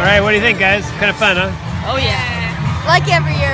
All right, what do you think, guys? Kind of fun, huh? Oh, yeah. Like every year.